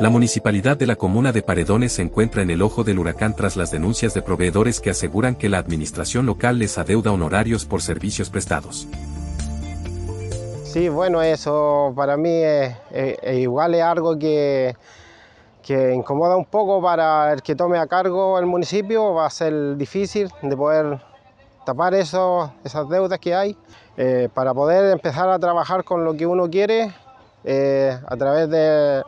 La municipalidad de la comuna de Paredones se encuentra en el ojo del huracán tras las denuncias de proveedores que aseguran que la administración local les adeuda honorarios por servicios prestados. Sí, bueno, eso para mí es, igual es algo que, que incomoda un poco para el que tome a cargo el municipio, va a ser difícil de poder tapar eso, esas deudas que hay, eh, para poder empezar a trabajar con lo que uno quiere eh, a través de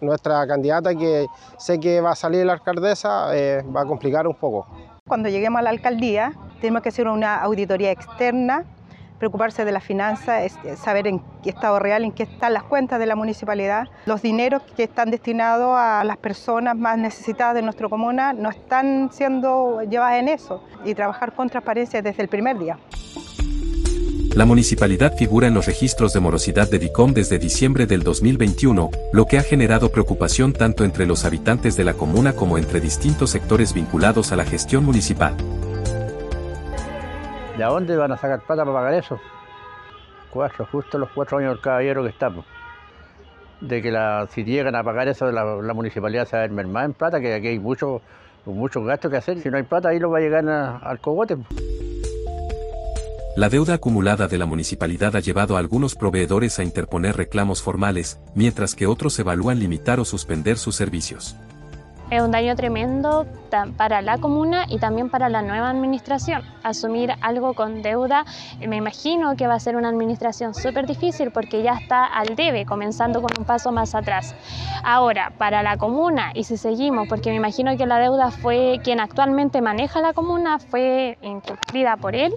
nuestra candidata que sé que va a salir la alcaldesa eh, va a complicar un poco. Cuando lleguemos a la alcaldía tenemos que hacer una auditoría externa, preocuparse de las finanzas, saber en qué estado real, en qué están las cuentas de la municipalidad. Los dineros que están destinados a las personas más necesitadas de nuestra comuna no están siendo llevadas en eso y trabajar con transparencia desde el primer día. La municipalidad figura en los registros de morosidad de DICOM desde diciembre del 2021, lo que ha generado preocupación tanto entre los habitantes de la comuna como entre distintos sectores vinculados a la gestión municipal. ¿De dónde van a sacar plata para pagar eso? Cuatro, justo los cuatro años del caballero que estamos. De que la, si llegan a pagar eso, la, la municipalidad se va a ver mermada en plata, que aquí hay muchos mucho gastos que hacer. Si no hay plata, ahí lo va a llegar al cogote. La deuda acumulada de la municipalidad ha llevado a algunos proveedores a interponer reclamos formales, mientras que otros evalúan limitar o suspender sus servicios. Es un daño tremendo para la comuna y también para la nueva administración. Asumir algo con deuda, me imagino que va a ser una administración súper difícil porque ya está al debe, comenzando con un paso más atrás. Ahora, para la comuna, y si seguimos, porque me imagino que la deuda fue quien actualmente maneja la comuna, fue incumplida por él,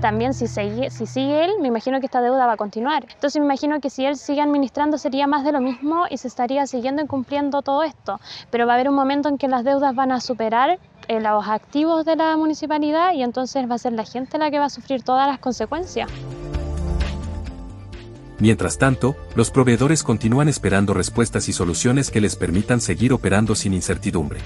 también si sigue, si sigue él, me imagino que esta deuda va a continuar. Entonces me imagino que si él sigue administrando sería más de lo mismo y se estaría siguiendo incumpliendo todo esto. Pero va a haber un momento en que las deudas van a superar eh, los activos de la municipalidad y entonces va a ser la gente la que va a sufrir todas las consecuencias. Mientras tanto, los proveedores continúan esperando respuestas y soluciones que les permitan seguir operando sin incertidumbre.